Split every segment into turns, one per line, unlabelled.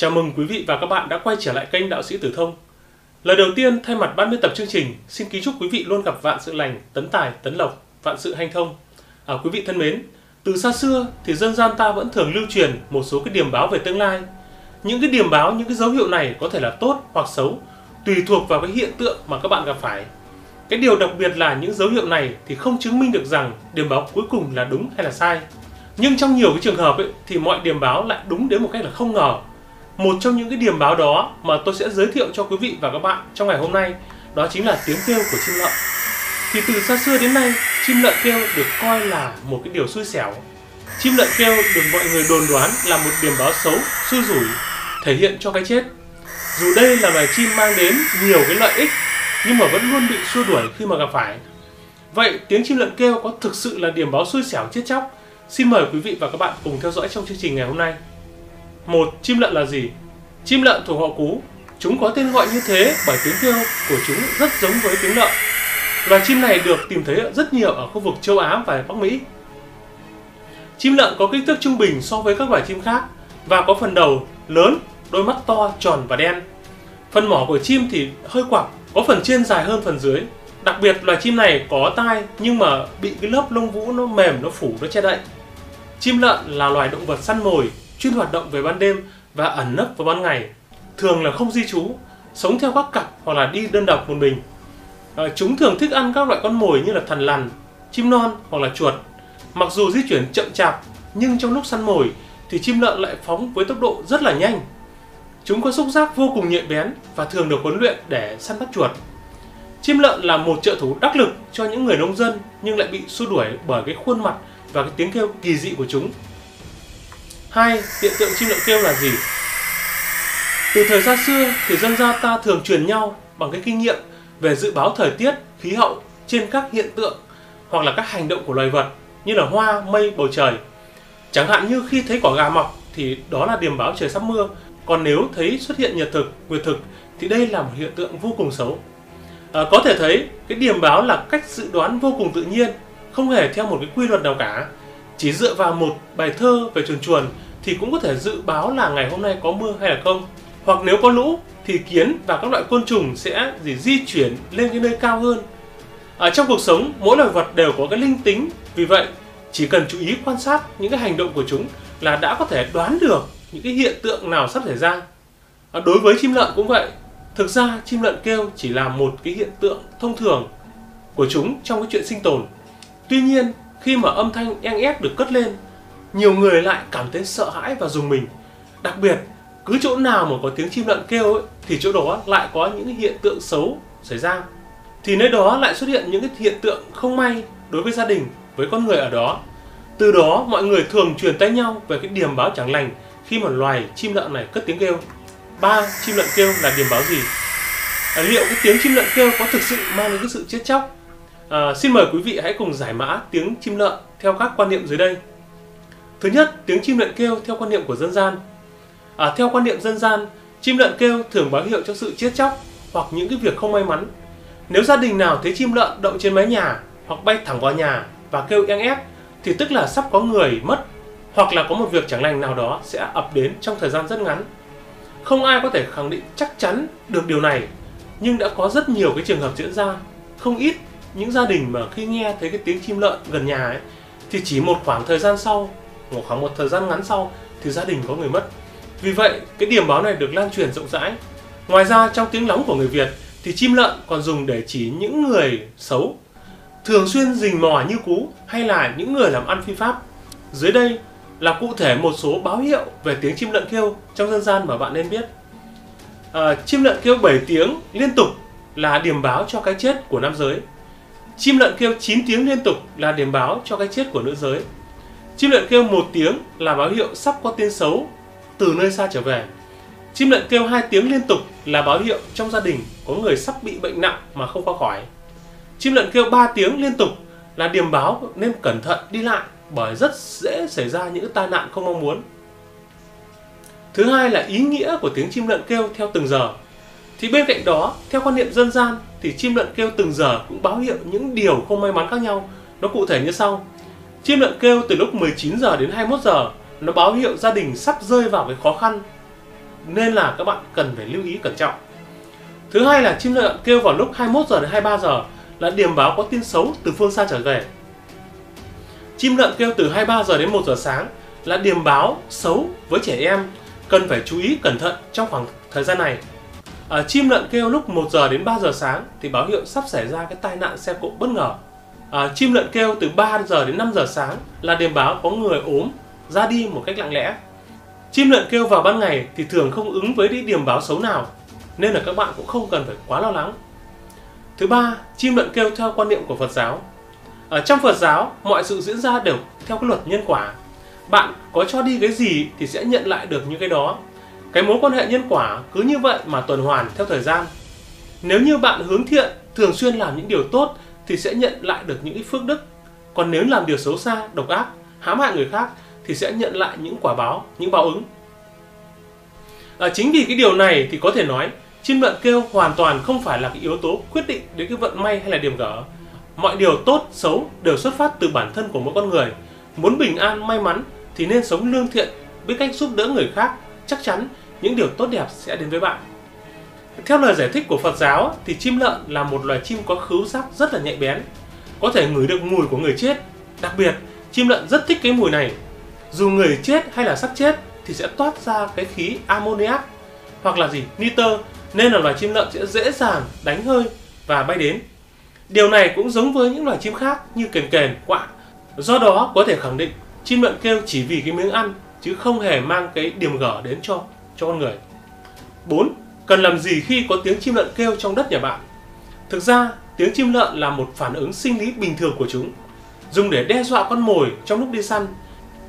Chào mừng quý vị và các bạn đã quay trở lại kênh Đạo sĩ Tử Thông. Lời đầu tiên thay mặt ban biên tập chương trình, xin kính chúc quý vị luôn gặp vạn sự lành, tấn tài, tấn lộc, vạn sự hanh thông. À, quý vị thân mến, từ xa xưa thì dân gian ta vẫn thường lưu truyền một số cái điểm báo về tương lai. Những cái điểm báo, những cái dấu hiệu này có thể là tốt hoặc xấu, tùy thuộc vào cái hiện tượng mà các bạn gặp phải. Cái điều đặc biệt là những dấu hiệu này thì không chứng minh được rằng điểm báo cuối cùng là đúng hay là sai. Nhưng trong nhiều cái trường hợp ấy, thì mọi điểm báo lại đúng đến một cách là không ngờ. Một trong những cái điểm báo đó mà tôi sẽ giới thiệu cho quý vị và các bạn trong ngày hôm nay đó chính là tiếng kêu của chim lợn. Thì từ xa xưa đến nay, chim lợn kêu được coi là một cái điều xui xẻo. Chim lợn kêu được mọi người đồn đoán là một điểm báo xấu, xui rủi, thể hiện cho cái chết. Dù đây là loài chim mang đến nhiều cái lợi ích nhưng mà vẫn luôn bị xua đuổi khi mà gặp phải. Vậy tiếng chim lợn kêu có thực sự là điểm báo xui xẻo chết chóc? Xin mời quý vị và các bạn cùng theo dõi trong chương trình ngày hôm nay. Một, chim lợn là gì? Chim lợn thuộc họ cú. Chúng có tên gọi như thế bởi tiếng kêu của chúng rất giống với tiếng lợn. Loài chim này được tìm thấy rất nhiều ở khu vực châu Á và Bắc Mỹ. Chim lợn có kích thước trung bình so với các loài chim khác và có phần đầu lớn, đôi mắt to, tròn và đen. Phần mỏ của chim thì hơi quặp, có phần trên dài hơn phần dưới. Đặc biệt loài chim này có tai nhưng mà bị cái lớp lông vũ nó mềm, nó phủ, nó che đậy. Chim lợn là loài động vật săn mồi, chuyên hoạt động về ban đêm và ẩn nấp vào ban ngày. Thường là không di trú, sống theo các cặp hoặc là đi đơn độc một mình. À, chúng thường thích ăn các loại con mồi như là thằn lằn, chim non hoặc là chuột. Mặc dù di chuyển chậm chạp, nhưng trong lúc săn mồi thì chim lợn lại phóng với tốc độ rất là nhanh. Chúng có xúc giác vô cùng nhạy bén và thường được huấn luyện để săn bắt chuột. Chim lợn là một trợ thủ đắc lực cho những người nông dân nhưng lại bị xua đuổi bởi cái khuôn mặt và cái tiếng kêu kỳ dị của chúng. Hai, hiện tượng chim lợn kêu là gì? Từ thời xa xưa thì dân gian ta thường truyền nhau bằng cái kinh nghiệm về dự báo thời tiết, khí hậu trên các hiện tượng hoặc là các hành động của loài vật như là hoa, mây, bầu trời. Chẳng hạn như khi thấy quả gà mọc thì đó là điểm báo trời sắp mưa, còn nếu thấy xuất hiện nhật thực, nguyệt thực thì đây là một hiện tượng vô cùng xấu. À, có thể thấy cái điểm báo là cách dự đoán vô cùng tự nhiên, không hề theo một cái quy luật nào cả. Chỉ dựa vào một bài thơ về chuồn chuồn thì cũng có thể dự báo là ngày hôm nay có mưa hay là không. Hoặc nếu có lũ thì kiến và các loại côn trùng sẽ gì di chuyển lên cái nơi cao hơn. Ở trong cuộc sống, mỗi loài vật đều có cái linh tính, vì vậy chỉ cần chú ý quan sát những cái hành động của chúng là đã có thể đoán được những cái hiện tượng nào sắp xảy ra. À, đối với chim lợn cũng vậy. Thực ra chim lợn kêu chỉ là một cái hiện tượng thông thường của chúng trong cái chuyện sinh tồn. Tuy nhiên, khi mà âm thanh eng ép được cất lên, nhiều người lại cảm thấy sợ hãi và dùng mình. Đặc biệt, cứ chỗ nào mà có tiếng chim lợn kêu ấy, thì chỗ đó lại có những hiện tượng xấu xảy ra. Thì nơi đó lại xuất hiện những cái hiện tượng không may đối với gia đình, với con người ở đó. Từ đó mọi người thường truyền tay nhau về cái điểm báo chẳng lành khi mà loài chim lợn này cất tiếng kêu. Ba, chim lợn kêu là điểm báo gì? À, liệu cái tiếng chim lợn kêu có thực sự mang đến cái sự chết chóc? À, xin mời quý vị hãy cùng giải mã tiếng chim lợn theo các quan niệm dưới đây. Thứ nhất, tiếng chim lợn kêu theo quan niệm của dân gian. À, theo quan niệm dân gian, chim lợn kêu thường báo hiệu cho sự chết chóc hoặc những cái việc không may mắn. Nếu gia đình nào thấy chim lợn đậu trên mái nhà hoặc bay thẳng vào nhà và kêu eng ép thì tức là sắp có người mất hoặc là có một việc chẳng lành nào đó sẽ ập đến trong thời gian rất ngắn. Không ai có thể khẳng định chắc chắn được điều này, nhưng đã có rất nhiều cái trường hợp diễn ra. Không ít những gia đình mà khi nghe thấy cái tiếng chim lợn gần nhà ấy, thì chỉ một khoảng thời gian sau, một khoảng một thời gian ngắn sau thì gia đình có người mất. Vì vậy, cái điểm báo này được lan truyền rộng rãi. Ngoài ra trong tiếng lóng của người Việt thì chim lợn còn dùng để chỉ những người xấu, thường xuyên rình mò như cú hay là những người làm ăn phi pháp. Dưới đây là cụ thể một số báo hiệu về tiếng chim lợn kêu trong dân gian mà bạn nên biết. À, chim lợn kêu 7 tiếng liên tục là điểm báo cho cái chết của nam giới. Chim lợn kêu 9 tiếng liên tục là điểm báo cho cái chết của nữ giới. Chim lợn kêu một tiếng là báo hiệu sắp có tin xấu từ nơi xa trở về. Chim lợn kêu hai tiếng liên tục là báo hiệu trong gia đình có người sắp bị bệnh nặng mà không qua khỏi. Chim lợn kêu 3 tiếng liên tục là điểm báo nên cẩn thận đi lại bởi rất dễ xảy ra những tai nạn không mong muốn. Thứ hai là ý nghĩa của tiếng chim lợn kêu theo từng giờ. Thì bên cạnh đó, theo quan niệm dân gian thì chim lợn kêu từng giờ cũng báo hiệu những điều không may mắn khác nhau. Nó cụ thể như sau. Chim lợn kêu từ lúc 19 giờ đến 21 giờ nó báo hiệu gia đình sắp rơi vào cái khó khăn. nên là các bạn cần phải lưu ý cẩn trọng. Thứ hai là chim lợn kêu vào lúc 21 giờ đến 23 giờ là điểm báo có tin xấu từ phương xa trở về. Chim lợn kêu từ 23 giờ đến 1 giờ sáng là điểm báo xấu với trẻ em, cần phải chú ý cẩn thận trong khoảng thời gian này. À, chim lợn kêu lúc 1 giờ đến 3 giờ sáng thì báo hiệu sắp xảy ra cái tai nạn xe cộ bất ngờ. À, chim lợn kêu từ 3 giờ đến 5 giờ sáng là điểm báo có người ốm ra đi một cách lặng lẽ. Chim lợn kêu vào ban ngày thì thường không ứng với những điểm báo xấu nào, nên là các bạn cũng không cần phải quá lo lắng. Thứ ba, chim lợn kêu theo quan niệm của Phật giáo. Ở trong Phật giáo, mọi sự diễn ra đều theo cái luật nhân quả. Bạn có cho đi cái gì thì sẽ nhận lại được những cái đó. Cái mối quan hệ nhân quả cứ như vậy mà tuần hoàn theo thời gian. Nếu như bạn hướng thiện, thường xuyên làm những điều tốt thì sẽ nhận lại được những phước đức. Còn nếu làm điều xấu xa, độc ác, hãm hại người khác thì sẽ nhận lại những quả báo, những báo ứng. À, chính vì cái điều này thì có thể nói chim luận kêu hoàn toàn không phải là cái yếu tố quyết định đến cái vận may hay là điểm gỡ. Mọi điều tốt, xấu đều xuất phát từ bản thân của mỗi con người. Muốn bình an, may mắn thì nên sống lương thiện, biết cách giúp đỡ người khác, chắc chắn những điều tốt đẹp sẽ đến với bạn. Theo lời giải thích của Phật giáo thì chim lợn là một loài chim có khứu giác rất là nhạy bén, có thể ngửi được mùi của người chết. Đặc biệt, chim lợn rất thích cái mùi này. Dù người chết hay là sắp chết thì sẽ toát ra cái khí ammoniac hoặc là gì nitơ nên là loài chim lợn sẽ dễ dàng đánh hơi và bay đến. Điều này cũng giống với những loài chim khác như kền kền, quạ. Do đó có thể khẳng định chim lợn kêu chỉ vì cái miếng ăn chứ không hề mang cái điểm gở đến cho cho con người. 4. Cần làm gì khi có tiếng chim lợn kêu trong đất nhà bạn? Thực ra, tiếng chim lợn là một phản ứng sinh lý bình thường của chúng, dùng để đe dọa con mồi trong lúc đi săn.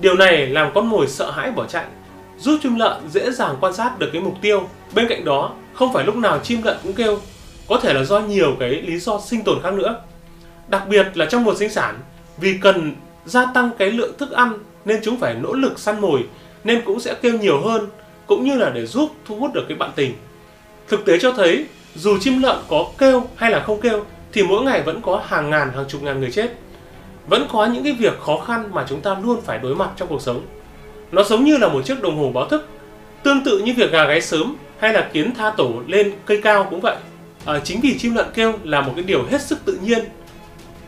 Điều này làm con mồi sợ hãi bỏ chạy, giúp chim lợn dễ dàng quan sát được cái mục tiêu. Bên cạnh đó, không phải lúc nào chim lợn cũng kêu, có thể là do nhiều cái lý do sinh tồn khác nữa. Đặc biệt là trong mùa sinh sản, vì cần gia tăng cái lượng thức ăn nên chúng phải nỗ lực săn mồi nên cũng sẽ kêu nhiều hơn cũng như là để giúp thu hút được cái bạn tình. Thực tế cho thấy dù chim lợn có kêu hay là không kêu thì mỗi ngày vẫn có hàng ngàn hàng chục ngàn người chết. Vẫn có những cái việc khó khăn mà chúng ta luôn phải đối mặt trong cuộc sống. Nó giống như là một chiếc đồng hồ báo thức, tương tự như việc gà gáy sớm hay là kiến tha tổ lên cây cao cũng vậy. À, chính vì chim lợn kêu là một cái điều hết sức tự nhiên,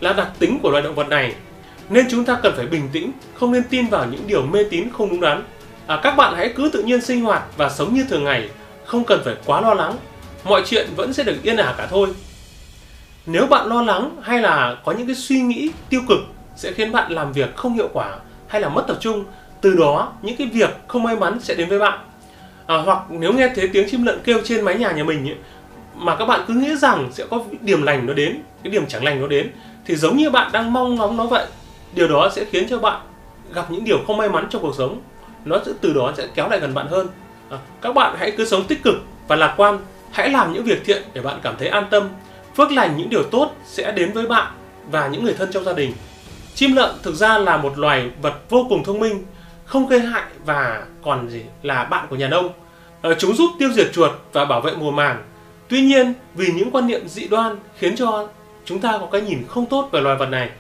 là đặc tính của loài động vật này, nên chúng ta cần phải bình tĩnh, không nên tin vào những điều mê tín không đúng đắn. À, các bạn hãy cứ tự nhiên sinh hoạt và sống như thường ngày, không cần phải quá lo lắng. Mọi chuyện vẫn sẽ được yên ả cả thôi. Nếu bạn lo lắng hay là có những cái suy nghĩ tiêu cực sẽ khiến bạn làm việc không hiệu quả hay là mất tập trung, từ đó những cái việc không may mắn sẽ đến với bạn. À, hoặc nếu nghe thấy tiếng chim lợn kêu trên mái nhà nhà mình ấy, mà các bạn cứ nghĩ rằng sẽ có điểm lành nó đến, cái điểm chẳng lành nó đến thì giống như bạn đang mong ngóng nó vậy. Điều đó sẽ khiến cho bạn gặp những điều không may mắn trong cuộc sống. Nó sẽ từ đó sẽ kéo lại gần bạn hơn. À, các bạn hãy cứ sống tích cực và lạc quan, hãy làm những việc thiện để bạn cảm thấy an tâm. Phước lành những điều tốt sẽ đến với bạn và những người thân trong gia đình. Chim lợn thực ra là một loài vật vô cùng thông minh, không gây hại và còn gì là bạn của nhà nông. À, chúng giúp tiêu diệt chuột và bảo vệ mùa màng Tuy nhiên, vì những quan niệm dị đoan khiến cho chúng ta có cái nhìn không tốt về loài vật này.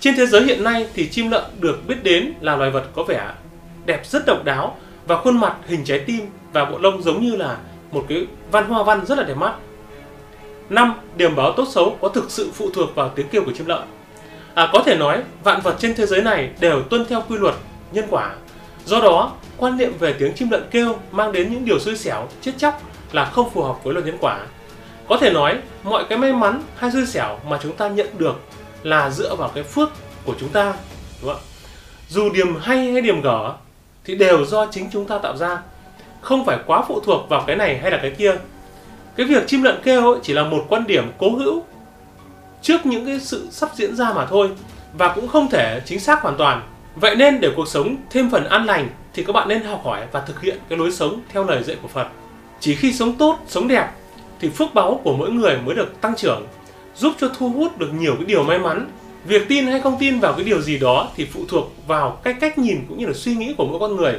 Trên thế giới hiện nay thì chim lợn được biết đến là loài vật có vẻ đẹp rất độc đáo và khuôn mặt hình trái tim và bộ lông giống như là một cái văn hoa văn rất là đẹp mắt. năm Điểm báo tốt xấu có thực sự phụ thuộc vào tiếng kêu của chim lợn. À, có thể nói, vạn vật trên thế giới này đều tuân theo quy luật nhân quả. Do đó, quan niệm về tiếng chim lợn kêu mang đến những điều xui xẻo, chết chóc là không phù hợp với luật nhân quả. Có thể nói, mọi cái may mắn hay xui xẻo mà chúng ta nhận được là dựa vào cái phước của chúng ta. Đúng không? Dù điểm hay hay điểm gở thì đều do chính chúng ta tạo ra. Không phải quá phụ thuộc vào cái này hay là cái kia. Cái việc chim lợn kêu ấy chỉ là một quan điểm cố hữu trước những cái sự sắp diễn ra mà thôi và cũng không thể chính xác hoàn toàn. Vậy nên để cuộc sống thêm phần an lành thì các bạn nên học hỏi và thực hiện cái lối sống theo lời dạy của Phật. Chỉ khi sống tốt, sống đẹp thì phước báu của mỗi người mới được tăng trưởng, giúp cho thu hút được nhiều cái điều may mắn. Việc tin hay không tin vào cái điều gì đó thì phụ thuộc vào cái cách nhìn cũng như là suy nghĩ của mỗi con người.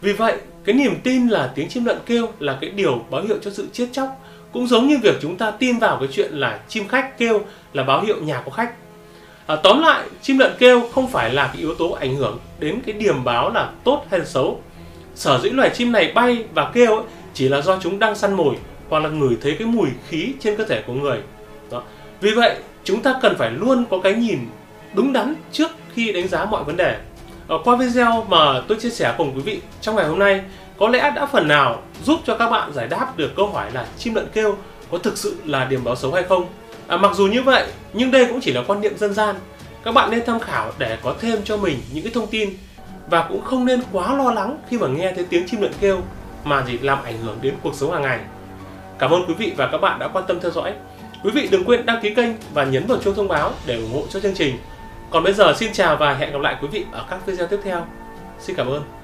Vì vậy, cái niềm tin là tiếng chim lợn kêu là cái điều báo hiệu cho sự chết chóc, cũng giống như việc chúng ta tin vào cái chuyện là chim khách kêu là báo hiệu nhà có khách. À, tóm lại, chim lợn kêu không phải là cái yếu tố ảnh hưởng đến cái điểm báo là tốt hay là xấu. sở dĩ loài chim này bay và kêu ấy, chỉ là do chúng đang săn mồi hoặc là ngửi thấy cái mùi khí trên cơ thể của người. Đó. Vì vậy, chúng ta cần phải luôn có cái nhìn đúng đắn trước khi đánh giá mọi vấn đề. Ở qua video mà tôi chia sẻ cùng quý vị trong ngày hôm nay có lẽ đã phần nào giúp cho các bạn giải đáp được câu hỏi là chim lợn kêu có thực sự là điểm báo xấu hay không. À, mặc dù như vậy, nhưng đây cũng chỉ là quan niệm dân gian. Các bạn nên tham khảo để có thêm cho mình những cái thông tin và cũng không nên quá lo lắng khi mà nghe thấy tiếng chim lợn kêu mà chỉ làm ảnh hưởng đến cuộc sống hàng ngày. Cảm ơn quý vị và các bạn đã quan tâm theo dõi. Quý vị đừng quên đăng ký kênh và nhấn vào chuông thông báo để ủng hộ cho chương trình. Còn bây giờ xin chào và hẹn gặp lại quý vị ở các video tiếp theo. Xin cảm ơn.